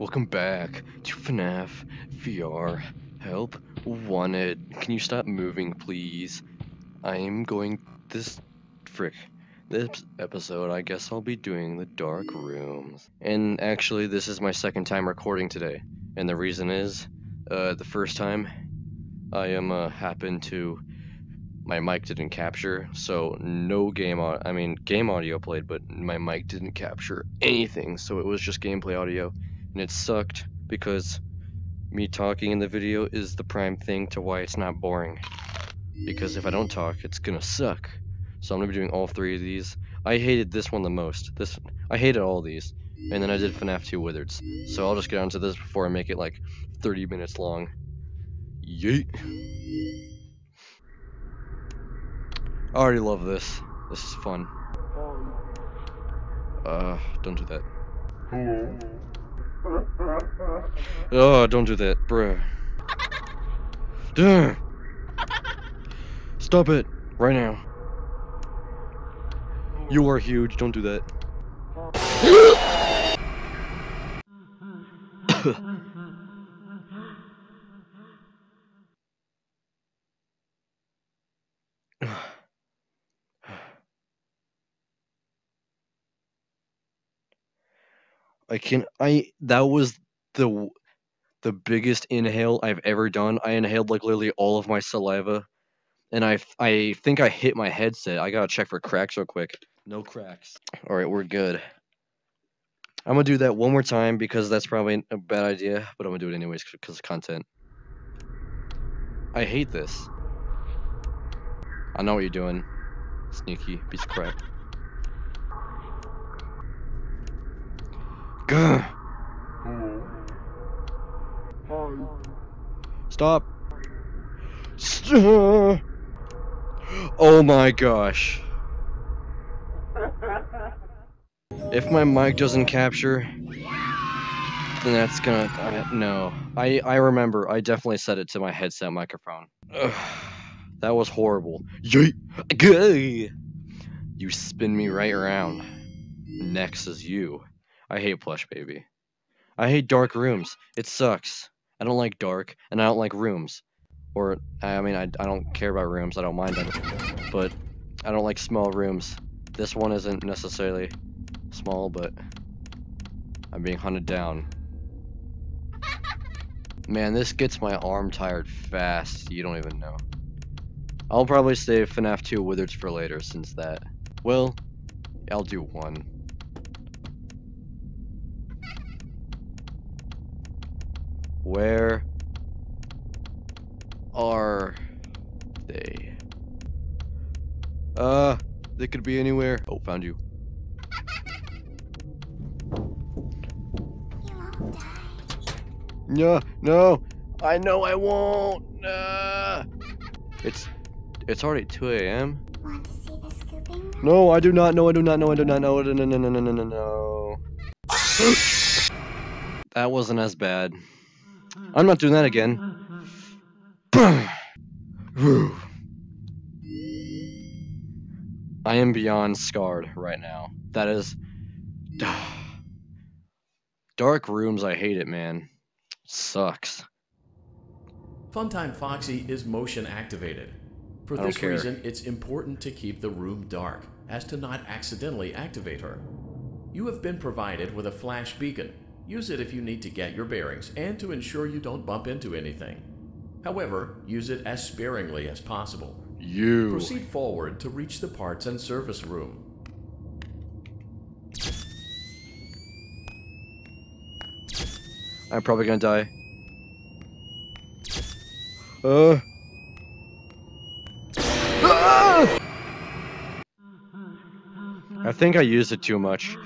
Welcome back to FNAF VR. Help wanted. Can you stop moving, please? I am going this frick. This episode, I guess I'll be doing the dark rooms. And actually, this is my second time recording today. And the reason is, uh, the first time, I am uh, happened to my mic didn't capture, so no game I mean game audio played, but my mic didn't capture anything, so it was just gameplay audio, and it sucked because me talking in the video is the prime thing to why it's not boring. Because if I don't talk, it's gonna suck. So I'm gonna be doing all three of these. I hated this one the most. This I hated all these, and then I did FNAF 2 Wizards. So I'll just get onto this before I make it like 30 minutes long. Yeet. I already love this. This is fun. Uh, don't do that. Oh, don't do that, bruh. Duh. Stop it, right now. You are huge, don't do that. I can I that was the the biggest inhale I've ever done. I inhaled like literally all of my saliva, and I I think I hit my headset. I gotta check for cracks real quick. No cracks. All right, we're good. I'm gonna do that one more time because that's probably a bad idea, but I'm gonna do it anyways because of content. I hate this. I know what you're doing, sneaky piece of crap. Stop. St- oh my gosh. If my mic doesn't capture, then that's gonna. I, no. I, I remember. I definitely set it to my headset microphone. Ugh, that was horrible. You spin me right around. Next is you. I hate Plushbaby. I hate dark rooms. It sucks. I don't like dark, and I don't like rooms. Or I mean, I, I don't care about rooms. I don't mind them, but I don't like small rooms. This one isn't necessarily small, but I'm being hunted down. Man, this gets my arm tired fast. You don't even know. I'll probably save FNAF 2 Wizards for later, since that. Well, I'll do one. Where are they? Uh, they could be anywhere. Oh, found you. You won't die. No, no, I know I won't. Uh, it's, it's already 2 a.m. Want to see the scooping? No, I do not know. I do not know. I do not know. No, no, no, no, no, no, no, no. that wasn't as bad. I'm not doing that again. I am beyond scarred right now. That is. Dark rooms, I hate it, man. Sucks. Funtime Foxy is motion activated. For this care. reason, it's important to keep the room dark, as to not accidentally activate her. You have been provided with a flash beacon. Use it if you need to get your bearings and to ensure you don't bump into anything. However, use it as sparingly as possible. You. Proceed forward to reach the parts and service room. I'm probably gonna die. Uh. Ah! I think I used it too much.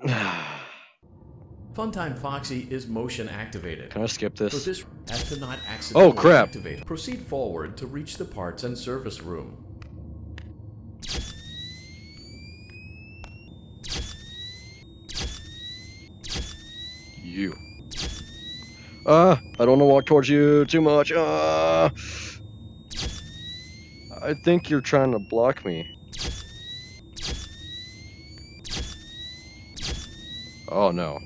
Funtime Foxy is motion activated. Can I skip For this? this, as to not accidentally Oh, crap. activate. Proceed forward to reach the parts and service room. You. Uh, I don't want to walk towards you too much. Uh, I think you're trying to block me. Oh no.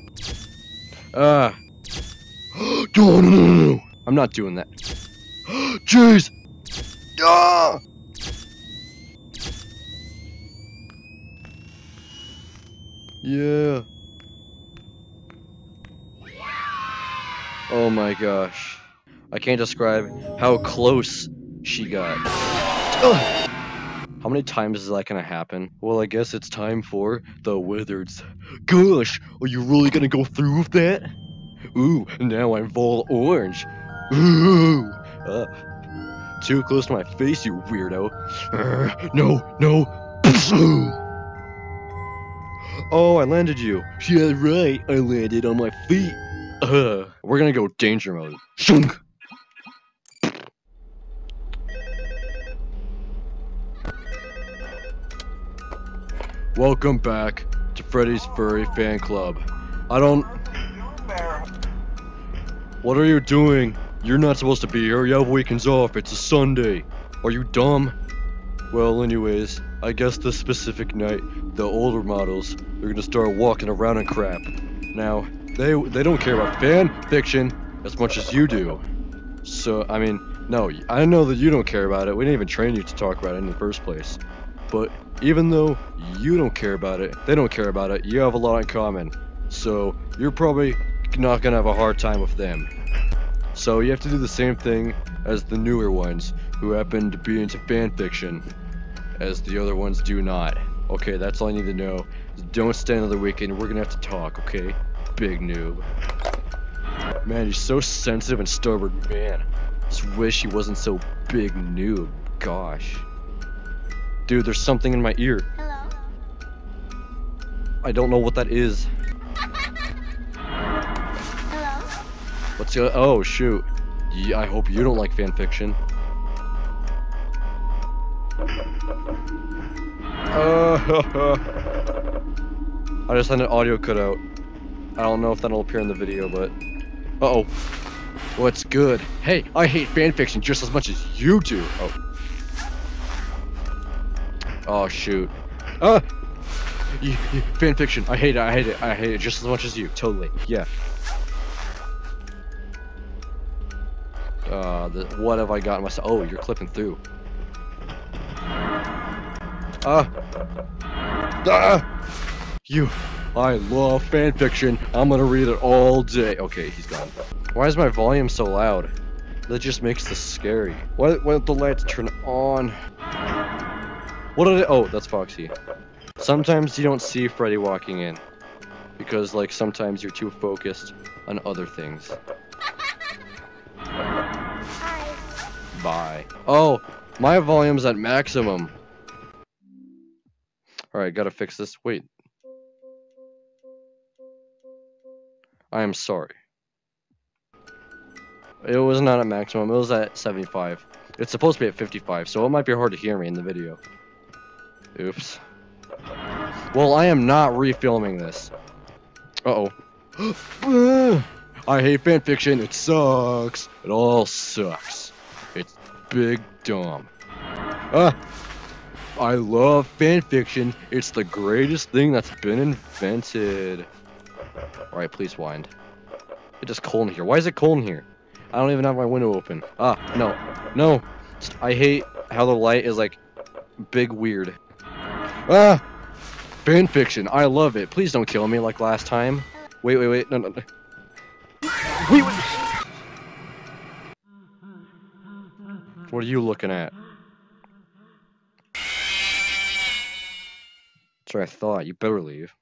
No, no, no, no, no. I'm not doing that. Jeez. Ah. Yeah. Oh my gosh. I can't describe how close she got. Ugh. How many times is that gonna happen? Well, I guess it's time for the Wizards. Gosh, are you really gonna go through with that? Ooh, now I'm full orange. Ooh, uh, too close to my face, you weirdo. Uh, no, no. oh, I landed you. Yeah, right. I landed on my feet. Uh, we're gonna go danger mode. Shunk. Welcome back to Freddy's Furry Fan Club. I don't. What are you doing? You're not supposed to be here. You have weekends off. It's a Sunday. Are you dumb? Well, anyways, I guess this specific night, the older models, they're gonna start walking around and crap. Now, they they don't care about fan fiction as much as you do. So, I mean, no, I know that you don't care about it. We didn't even train you to talk about it in the first place. But even though you don't care about it, they don't care about it, you have a lot in common. So you're probably not gonna have a hard time with them. So you have to do the same thing as the newer ones who happen to be into fanfiction, as the other ones do not. Okay, that's all I need to know. Don't stay another weekend, we're gonna have to talk, okay? Big noob. Man, he's so sensitive and stubborn, man. Just wish he wasn't so big noob. Gosh. Dude, there's something in my ear. Hello? I don't know what that is. Hello? What's the Oh, shoot. Yeah, I hope you don't like fanfiction. Uh, I just had an audio cutout. I don't know if that'll appear in the video, but... Uh-oh. What's good? Hey, I hate fanfiction just as much as you do. Oh. Oh, shoot. Ah! Y- y- fanfiction. I hate it. I hate it. I hate it just as much as you. Totally. Yeah. Uh, the, what have I gotten myself? Oh, you're clipping through. Ah. Ah. You. I love fanfiction. I'm gonna read it all day. Okay, he's gone. Why is my volume so loud? That just makes this scary. Why, why don't the lights turn on? What did it? Oh, that's Foxy. Sometimes you don't see Freddy walking in. Because, like, sometimes you're too focused on other things. Hi. Bye. Oh, my volume's at maximum. Alright, gotta fix this. Wait. I am sorry. It was not at maximum, it was at 75. It's supposed to be at 55, so it might be hard to hear me in the video. Oops. Well, I am not refilming this. Uh-oh. I hate fanfiction, it sucks. It all sucks. It's big dumb. Ah! I love fanfiction. It's the greatest thing that's been invented. Alright, please wind. It's just cold in here. Why is it cold in here? I don't even have my window open. Ah, no. No! I hate how the light is like big weird. Ah! Fanfiction. I love it. Please don't kill me like last time. Wait, wait, wait. No, no, no. Wait, wait. What are you looking at? That's what I thought. You better leave.